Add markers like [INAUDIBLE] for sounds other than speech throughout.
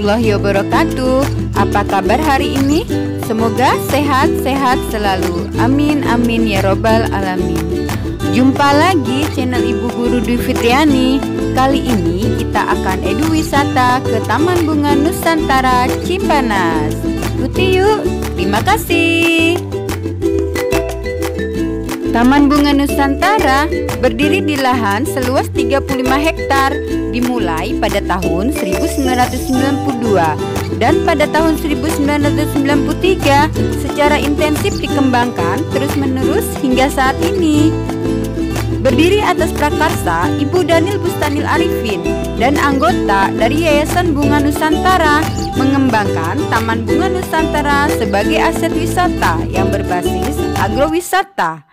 warahmatullahi wabarakatuh. Apa kabar hari ini? Semoga sehat-sehat selalu. Amin amin ya robbal alamin. Jumpa lagi channel Ibu Guru Dwi Fitriani. Kali ini kita akan edu wisata ke Taman Bunga Nusantara Cipanas. Ikuti yuk. Terima kasih. Taman Bunga Nusantara berdiri di lahan seluas 35 hektar dimulai pada tahun 1992 dan pada tahun 1993 secara intensif dikembangkan terus-menerus hingga saat ini. Berdiri atas prakarsa Ibu Danil Bustanil Arifin dan anggota dari Yayasan Bunga Nusantara mengembangkan Taman Bunga Nusantara sebagai aset wisata yang berbasis agrowisata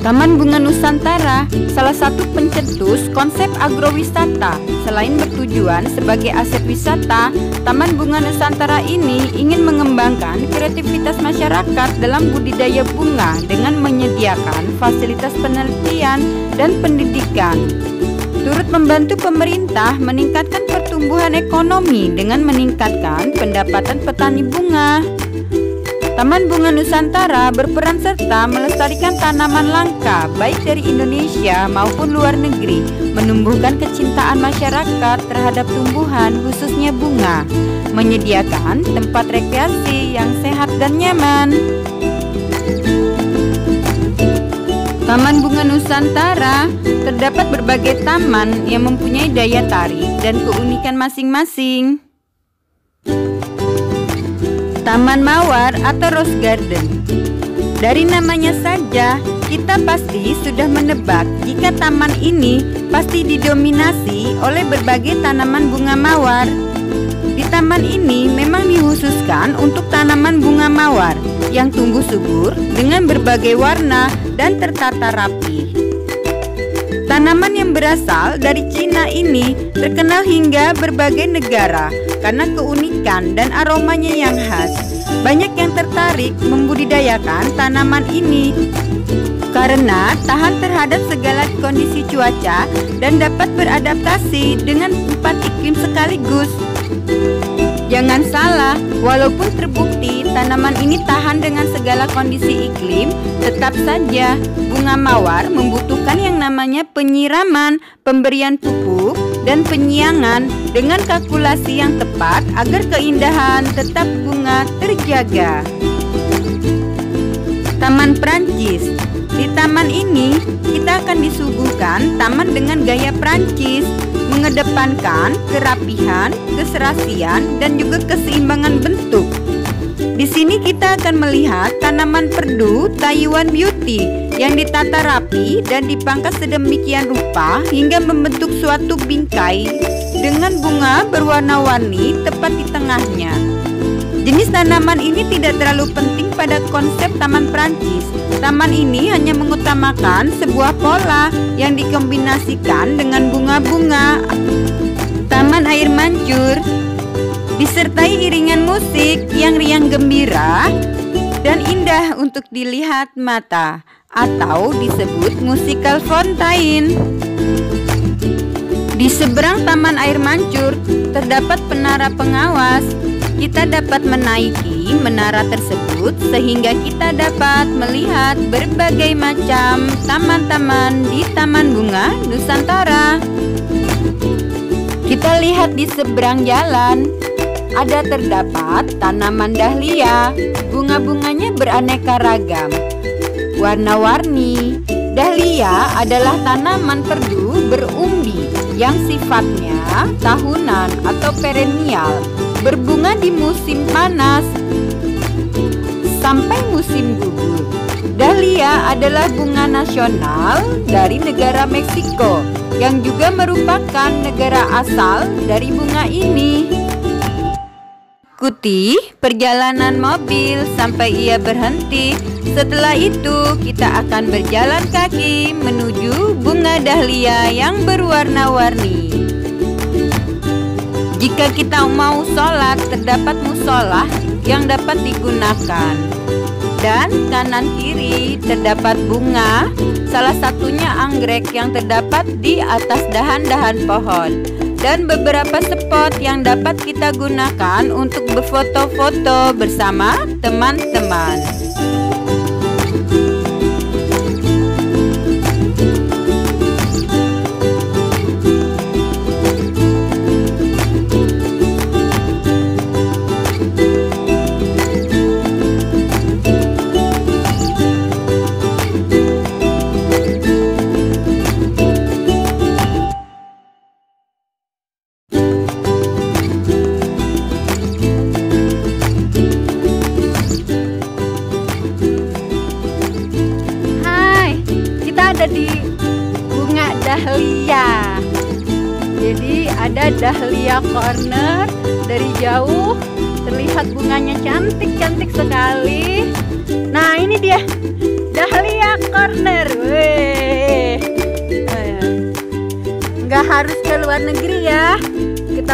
Taman Bunga Nusantara salah satu pencetus konsep agrowisata. Selain bertujuan sebagai aset wisata, Taman Bunga Nusantara ini ingin mengembangkan kreativitas masyarakat dalam budidaya bunga dengan menyediakan fasilitas penelitian dan pendidikan. Turut membantu pemerintah meningkatkan pertumbuhan ekonomi dengan meningkatkan pendapatan petani bunga. Taman Bunga Nusantara berperan serta melestarikan tanaman langka baik dari Indonesia maupun luar negeri, menumbuhkan kecintaan masyarakat terhadap tumbuhan khususnya bunga, menyediakan tempat rekreasi yang sehat dan nyaman. Taman Bunga Nusantara terdapat berbagai taman yang mempunyai daya tarik dan keunikan masing-masing. Taman Mawar atau Rose Garden. Dari namanya saja, kita pasti sudah menebak jika taman ini pasti didominasi oleh berbagai tanaman bunga mawar. Di taman ini memang dikhususkan untuk tanaman bunga mawar yang tumbuh subur dengan berbagai warna dan tertata rapi. Tanaman yang berasal dari Cina ini terkenal hingga berbagai negara karena keunikan dan aromanya yang khas. Banyak yang tertarik membudidayakan tanaman ini karena tahan terhadap segala kondisi cuaca dan dapat beradaptasi dengan empat iklim sekaligus. Jangan salah, walaupun terbukti tanaman ini tahan dengan segala kondisi iklim, tetap saja bunga mawar membutuhkan yang namanya penyiraman, pemberian pupuk, dan penyiangan dengan kalkulasi yang tepat agar keindahan tetap bunga terjaga. Taman Prancis Di taman ini, kita akan disuguhkan taman dengan gaya Prancis mengedepankan kerapihan, keserasian, dan juga keseimbangan bentuk. Di sini kita akan melihat tanaman perdu Taiwan Beauty yang ditata rapi dan dipangkas sedemikian rupa hingga membentuk suatu bingkai dengan bunga berwarna-warni tepat di tengahnya. Jenis tanaman ini tidak terlalu penting pada konsep taman Prancis. Taman ini hanya mengutamakan sebuah pola yang dikombinasikan dengan bunga-bunga. Taman air mancur disertai iringan musik yang riang gembira dan indah untuk dilihat mata atau disebut musikal fontaine. Di seberang taman air mancur terdapat penara pengawas kita dapat menaiki menara tersebut sehingga kita dapat melihat berbagai macam taman-taman di Taman Bunga Nusantara. Kita lihat di seberang jalan, ada terdapat tanaman dahlia. Bunga-bunganya beraneka ragam, warna-warni. Dahlia adalah tanaman perdu berumbi yang sifatnya tahunan atau perennial berbunga di musim panas sampai musim gugur. Dahlia adalah bunga nasional dari negara Meksiko yang juga merupakan negara asal dari bunga ini. Ikuti perjalanan mobil sampai ia berhenti. Setelah itu, kita akan berjalan kaki menuju bunga dahlia yang berwarna-warni. Jika kita mau sholat, terdapat musola yang dapat digunakan. Dan kanan kiri terdapat bunga, salah satunya anggrek yang terdapat di atas dahan-dahan pohon dan beberapa spot yang dapat kita gunakan untuk berfoto-foto bersama teman-teman.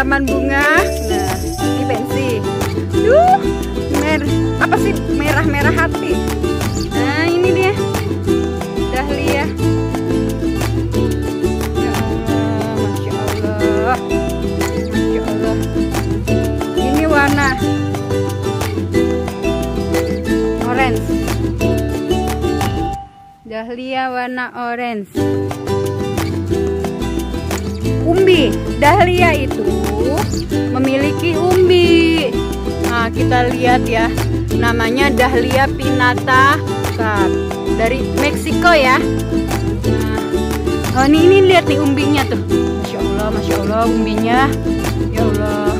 Taman bunga. Nah ini pensi duh mer apa sih? Merah-merah hati. Nah ini dia. Dahlia ya Allah Masya Allah. Masya Allah. Ini warna orange. Dahlia warna orange. Umbi. Dahlia itu memiliki umbi. Nah kita lihat ya. Namanya dahlia pinata Cup dari Meksiko ya. Nah, oh ini ini lihat nih umbinya tuh. Masya Allah Masya Allah umbinya. Ya Allah.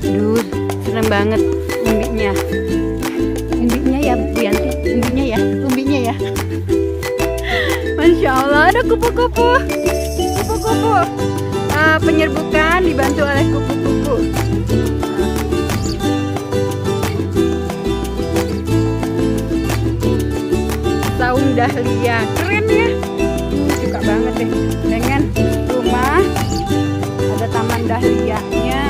Duh seneng banget umbinya. Umbinya ya Bu Yanti. Umbinya ya umbinya ya. [LAUGHS] Masya Allah ada kupu-kupu. Kupu-kupu uh, penyerbukan dibantu oleh kupu-kupu. Daun dahlia. Keren ya. Suka banget deh. Dengan rumah ada taman dahlianya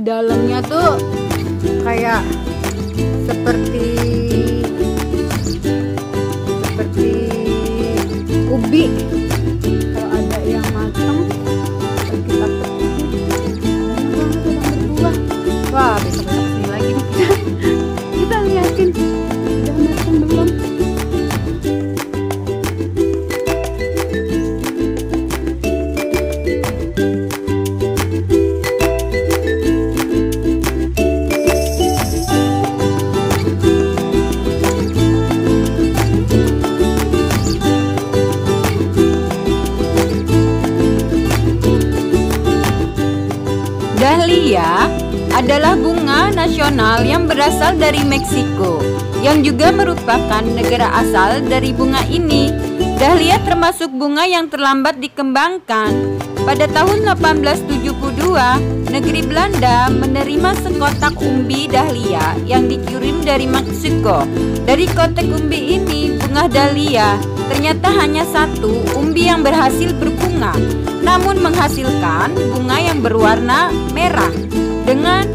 dalamnya tuh kayak seperti seperti ubi nasional yang berasal dari Meksiko yang juga merupakan negara asal dari bunga ini. Dahlia termasuk bunga yang terlambat dikembangkan. Pada tahun 1872, negeri Belanda menerima sekotak umbi dahlia yang dikirim dari Meksiko. Dari kotak umbi ini, bunga dahlia ternyata hanya satu umbi yang berhasil berbunga namun menghasilkan bunga yang berwarna merah dengan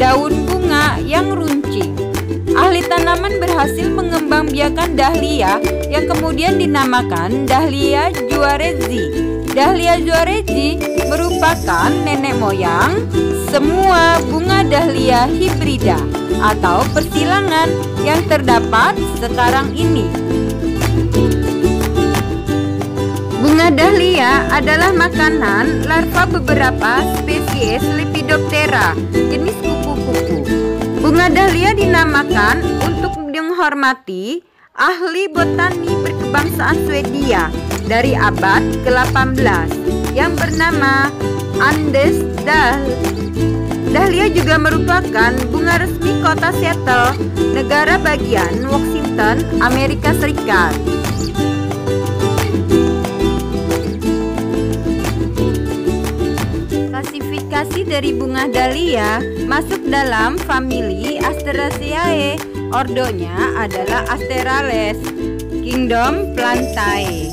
daun bunga yang runcing. Ahli tanaman berhasil mengembangbiakan dahlia yang kemudian dinamakan Dahlia juarezzi. Dahlia juarezzi merupakan nenek moyang semua bunga dahlia hibrida atau persilangan yang terdapat sekarang ini. Bunga dahlia adalah makanan larva beberapa spesies Lepidoptera, jenis kupu-kupu. Bunga dahlia dinamakan untuk menghormati ahli botani berkebangsaan Swedia dari abad ke-18 yang bernama Anders Dahl. Dahlia juga merupakan bunga resmi kota Seattle, negara bagian Washington, Amerika Serikat. Klasifikasi dari bunga dahlia masuk dalam famili Asteraceae. Ordonya adalah Asterales, Kingdom Plantae.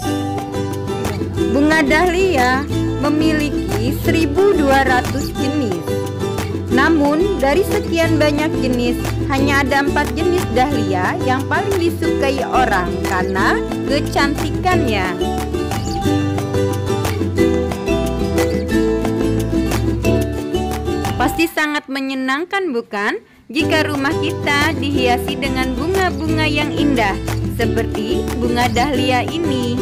Bunga dahlia memiliki 1200 jenis. Namun, dari sekian banyak jenis, hanya ada empat jenis dahlia yang paling disukai orang karena kecantikannya. Pasti sangat menyenangkan bukan? Jika rumah kita dihiasi dengan bunga-bunga yang indah Seperti bunga dahlia ini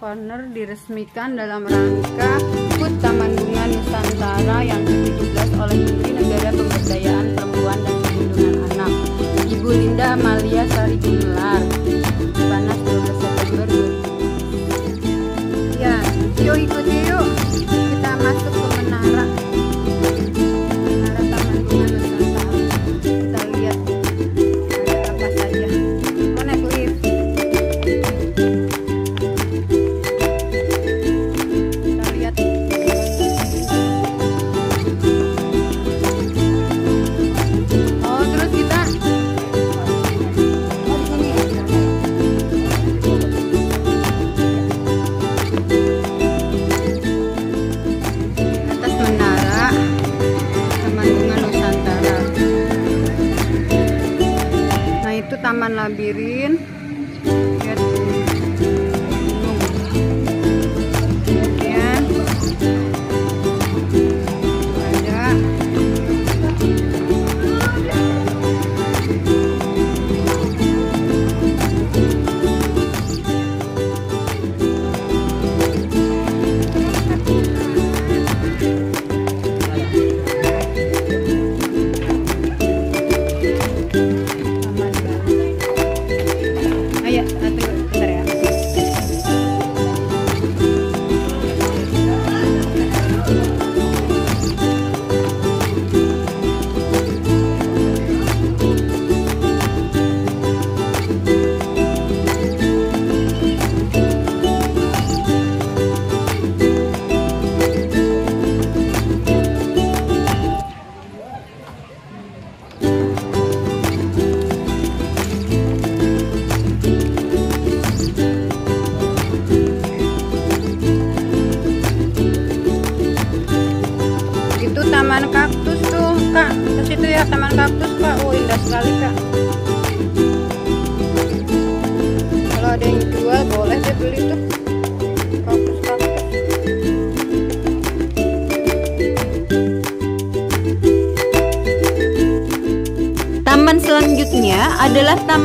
Corner diresmikan dalam rangka HUT Taman Bunga Nusantara yang ke-17 oleh Menteri Negara Pemberdayaan Perempuan dan Perlindungan Anak Ibu Linda Amalia Sari Gumelar. Panas 12 September 2020 Ya, yuk ikuti yuk taman labirin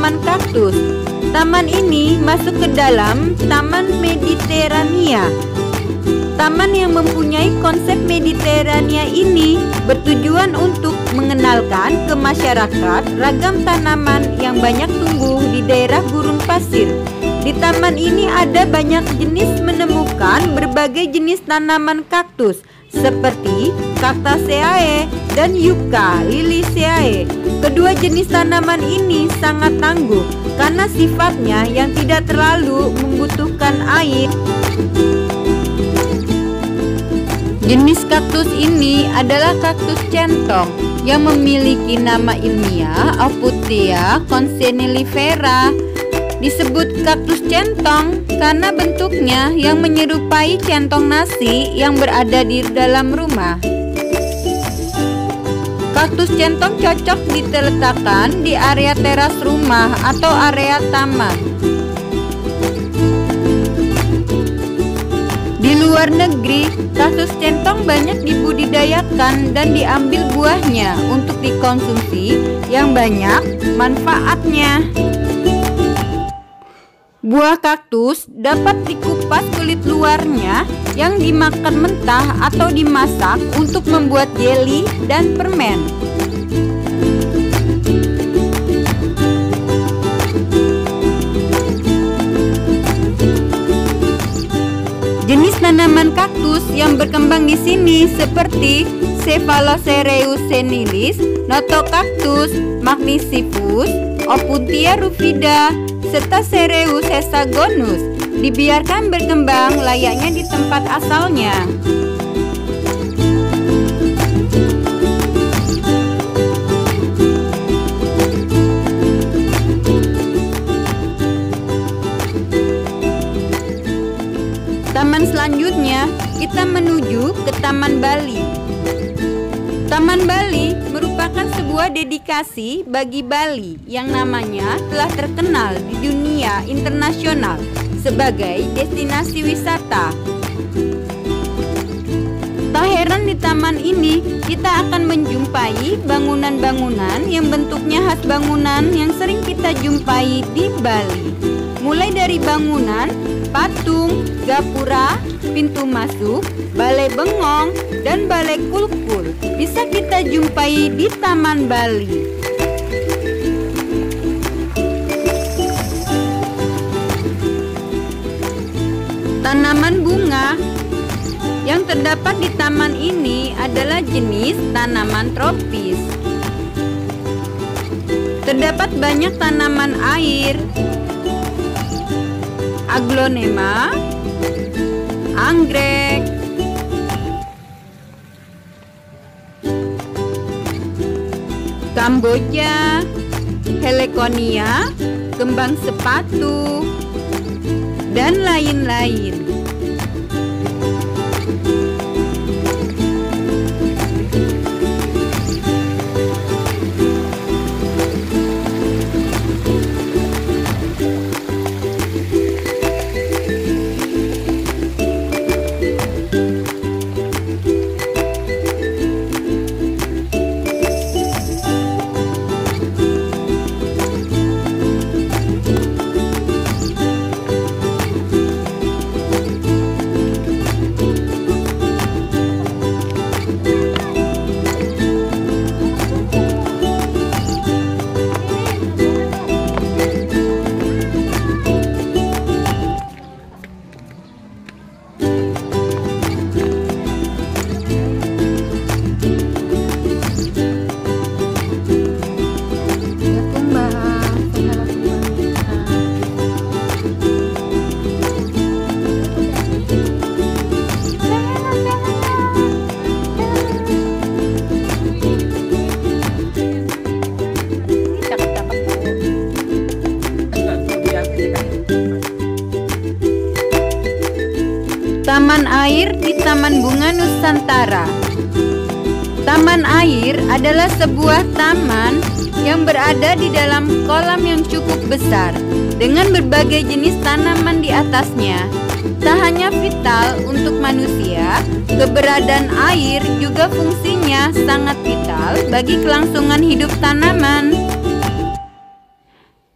Taman Kaktus. Taman ini masuk ke dalam Taman Mediterania Taman yang mempunyai konsep Mediterania ini bertujuan untuk mengenalkan ke masyarakat ragam tanaman yang banyak tumbuh di daerah gurun pasir. Di taman ini ada banyak jenis menemukan berbagai jenis tanaman kaktus seperti Cactaceae dan Yucca liliaceae. Kedua jenis tanaman ini sangat tangguh karena sifatnya yang tidak terlalu membutuhkan air. Jenis kaktus ini adalah kaktus centong yang memiliki nama ilmiah Aputea consenilifera. Disebut kaktus centong karena bentuknya yang menyerupai centong nasi yang berada di dalam rumah. Kaktus centong cocok diletakkan di area teras rumah atau area taman. Di luar negeri, kasus centong banyak dibudidayakan dan diambil buahnya untuk dikonsumsi yang banyak manfaatnya. Buah kaktus dapat dikupas luarnya yang dimakan mentah atau dimasak untuk membuat jelly dan permen. Jenis tanaman kaktus yang berkembang di sini seperti Cephalocereus senilis, Notocactus magnificus, Opuntia rufida, serta Cereus hexagonus dibiarkan berkembang layaknya di tempat asalnya. Taman selanjutnya, kita menuju ke Taman Bali. Taman Bali merupakan sebuah dedikasi bagi Bali yang namanya telah terkenal di dunia internasional sebagai destinasi wisata. Tak heran di taman ini kita akan menjumpai bangunan-bangunan yang bentuknya khas bangunan yang sering kita jumpai di Bali. Mulai dari bangunan patung, gapura, pintu masuk, balai bengong, dan balai kulkul bisa kita jumpai di Taman Bali. Tanaman bunga yang terdapat di taman ini adalah jenis tanaman tropis. Terdapat banyak tanaman air, aglonema, anggrek, Kamboja, helekonia, kembang sepatu, dan lain-lain. Adalah sebuah taman yang berada di dalam kolam yang cukup besar dengan berbagai jenis tanaman di atasnya. Tak hanya vital untuk manusia, keberadaan air juga fungsinya sangat vital bagi kelangsungan hidup tanaman.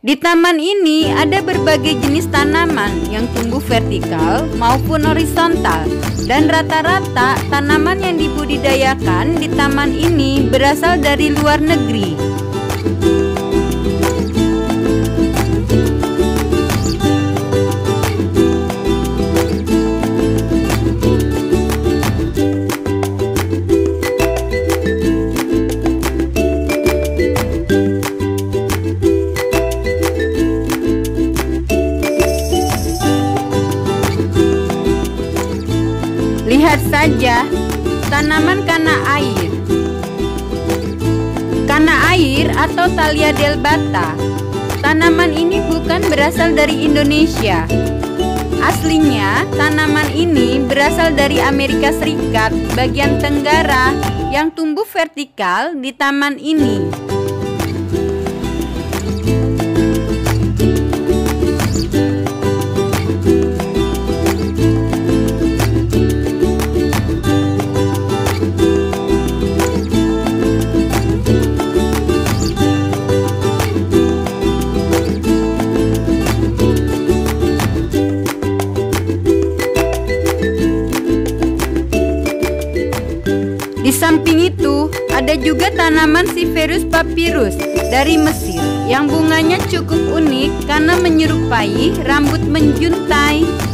Di taman ini ada berbagai jenis tanaman yang tumbuh vertikal maupun horizontal dan rata-rata tanaman yang dibudidayakan di taman ini berasal dari luar negeri. Atau Thalia delbata. Tanaman ini bukan berasal dari Indonesia. Aslinya, tanaman ini berasal dari Amerika Serikat bagian tenggara yang tumbuh vertikal di taman ini. Tanaman Siferus papyrus dari Mesir yang bunganya cukup unik karena menyerupai rambut menjuntai.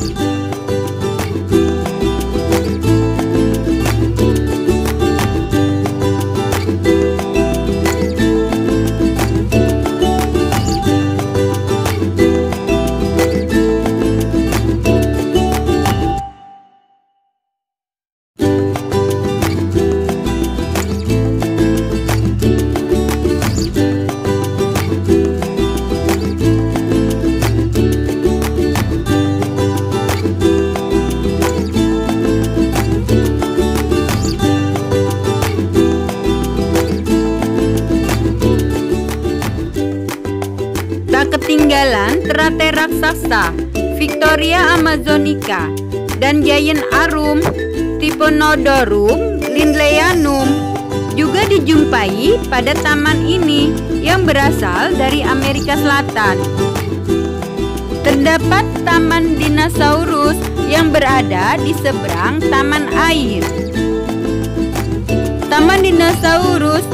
Raksasa, Victoria amazonica, dan Giant arum, Typhonodorus lindleyanum juga dijumpai pada taman ini yang berasal dari Amerika Selatan. Terdapat taman dinosaurus yang berada di seberang taman air. Taman dinosaurus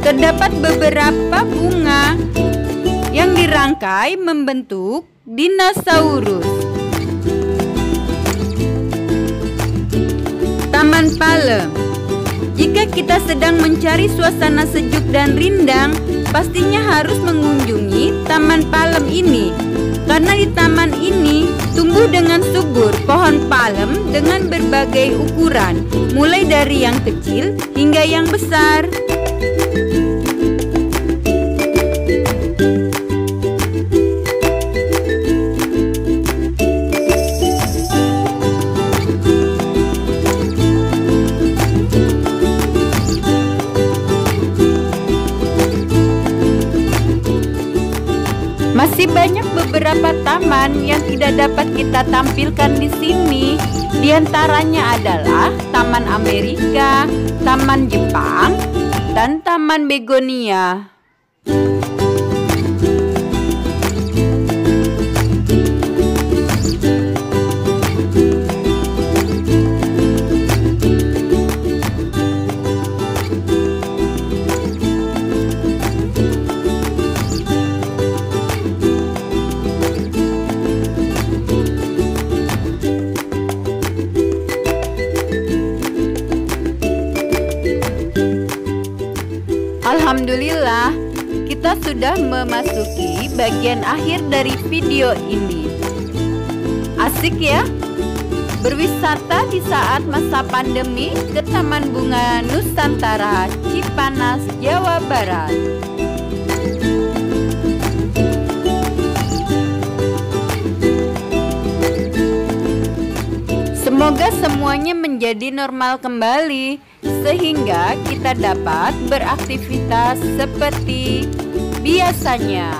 terdapat beberapa bunga yang dirangkai membentuk dinosaurus. Taman Palem Jika kita sedang mencari suasana sejuk dan rindang, pastinya harus mengunjungi Taman Palem ini. Karena di taman ini tumbuh dengan subur pohon palem dengan berbagai ukuran, mulai dari yang kecil hingga yang besar. Masih banyak beberapa taman yang tidak dapat kita tampilkan di sini. Di antaranya adalah Taman Amerika, Taman Jepang, dan Taman Begonia. Sudah memasuki bagian akhir dari video ini. Asik ya? Berwisata di saat masa pandemi ke Taman Bunga Nusantara, Cipanas, Jawa Barat. Semoga semuanya menjadi normal kembali sehingga kita dapat beraktivitas seperti biasanya.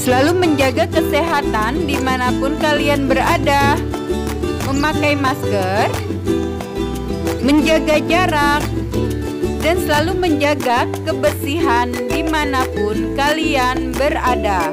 Selalu menjaga kesehatan di mana pun kalian berada, memakai masker, menjaga jarak, dan selalu menjaga kebersihan di mana pun kalian berada.